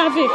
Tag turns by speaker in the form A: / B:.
A: Davi?